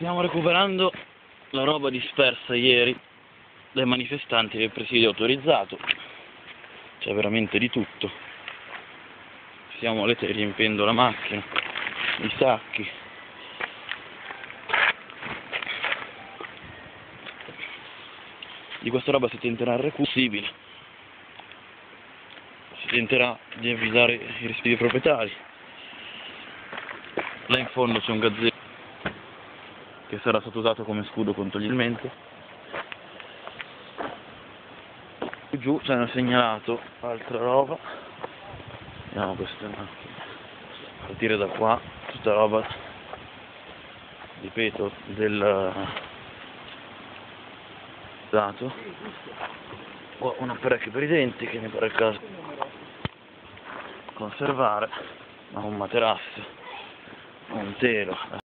Stiamo recuperando la roba dispersa ieri dai manifestanti del presidio autorizzato. C'è veramente di tutto. Stiamo riempiendo la macchina, i sacchi. Di questa roba si tenterà il recupero possibile. Si tenterà di avvisare i rispettivi proprietari. Là in fondo c'è un gazzetto che sarà stato usato come scudo contro gli elementi. Giù ci hanno segnalato altra roba, vediamo queste macchine, partire da qua, tutta roba, ripeto, del dato, ho un apparecchio per i denti che mi pare il caso conservare, ma un materasso, un telo,